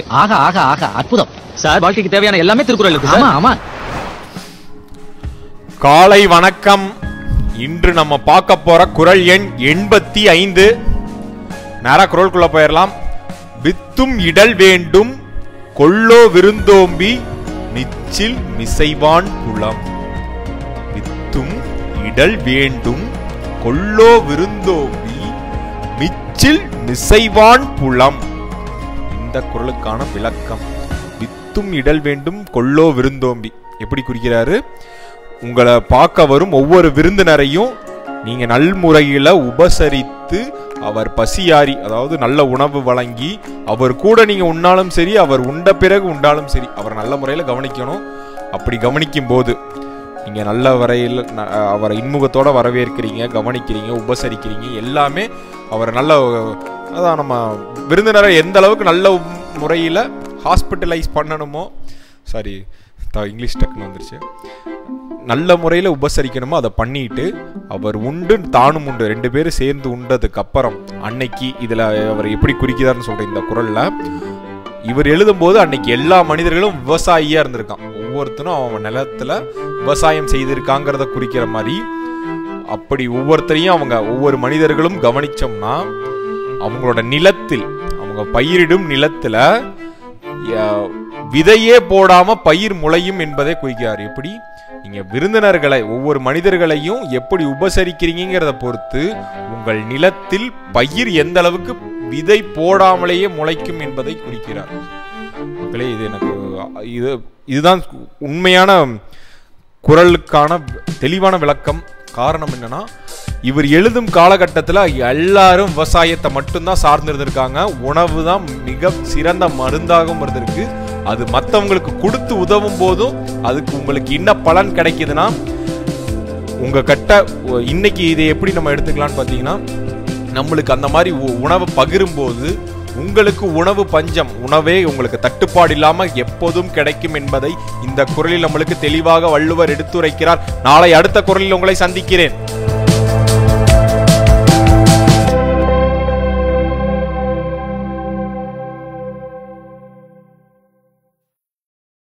ஆகா ஆகா ஆகா அற்புதம். சார் வாழ்க்கைக்கு தேவையான எல்லாமே திருக்குறள் இருக்கு ஆமா ஆமா. காலை வணக்கம். இன்று நம்ம பார்க்க போற குறள் எண் எண்பத்தி ஐந்து. நேரா குரலுக்குள்ள போயிடலாம் வித்தும் இடல் வேண்டும் கொள்ளோ விருந்தோம்பி நிச்சில் மிசைவான் குளம். வித்தும் இடல் வேண்டும் கொள்ளோ விருந்தோம்பி மிச்சில் மிசைவான் புலம் இந்த குரலுக்கான விளக்கம். வித்தும் இடல் வேண்டும் கொள்ளோ விருந்தோம்பி. எப்படி குறிக்கிறாரு? உங்களை பார்க்க வரும் ஒவ்வொரு விருந்தினரையும் நீங்க நல்முறையில உபசரித்து அவர் பசியாரி அதாவது நல்ல உணவு வழங்கி அவர் கூட நீங்க உண்ணாலும் சரி அவர் உண்ட பிறகு உண்டாலும் சரி அவர் நல்ல முறையில் கவனிக்கணும். அப்படி கவனிக்கும் போது நீங்க நல்ல வரையில் ந- அவரை இன்முகத்தோட வரவேற்கிறீங்க கவனிக்கிறீங்க உபசரிக்கிறீங்க எல்லாமே அவர் நல்ல அதான் நம்ம விருந்தினரை எந்த அளவுக்கு நல்ல முறையில் ஹாஸ்பிட்டலைஸ் பண்ணணுமோ சாரி இங்கிலீஷ் டக்குன்னு வந்துருச்சு. நல்ல முறையில் உபசரிக்கணுமோ அதை பண்ணிட்டு அவர் உண்டு தானும் உண்டு ரெண்டு பேரும் சேர்ந்து உண்டதுக்கு அப்புறம் அன்னைக்கு இதில் அவர் எப்படி குறிக்கிறார்னு சொல்கிற இந்த குரலில் இவர் எழுதும்போது அன்னைக்கு எல்லா மனிதர்களும் விவசாயியாக இருந்திருக்கான். ஒவ்வொருத்தனும் அவன் நிலத்துல விவசாயம் செய்திருக்காங்கிறத குறிக்கிற மாதிரி அப்படி ஒவ்வொருத்தரையும் அவங்க ஒவ்வொரு மனிதர்களும் கவனிச்சோம்னா அவங்களோட நிலத்தில் அவங்க பயிரிடும் நிலத்துல விதையே போடாம பயிர் முளையும் என்பதை குறிக்கிறார். எப்படி? நீங்க விருந்தினர்களை ஒவ்வொரு மனிதர்களையும் எப்படி உபசரிக்கிறீங்கிறத பொறுத்து உங்கள் நிலத்தில் பயிர் எந்த அளவுக்கு விதை போடாமலேயே முளைக்கும் என்பதை குறிக்கிறார். மக்களே இது எனக்கு இது இதுதான் உண்மையான குரலுக்கான தெளிவான விளக்கம். காரணம் என்னன்னா இவர் எழுதும் காலகட்டத்தில் எல்லாரும் விவசாயத்தை மட்டும்தான் சார்ந்திருந்திருக்காங்க. உணவு தான் மிக சிறந்த மருந்தாகவும் இருந்திருக்கு. அது மற்றவங்களுக்கு கொடுத்து உதவும் போதும் அதுக்கு உங்களுக்கு என்ன பலன் கிடைக்குதுன்னா உங்க கட்ட இன்னைக்கு இதை எப்படி நம்ம எடுத்துக்கலாம்னு பார்த்தீங்கன்னா நம்மளுக்கு அந்த மாதிரி உணவு உணவை பகிரும்போது உங்களுக்கு உணவு பஞ்சம் உணவே உங்களுக்கு தட்டுப்பாடு இல்லாமல் எப்போதும் கிடைக்கும் என்பதை இந்த குரலில் நம்மளுக்கு தெளிவாக வள்ளுவர் எடுத்துரைக்கிறார். நாளை அடுத்த குரலில் உங்களை சந்திக்கிறேன்.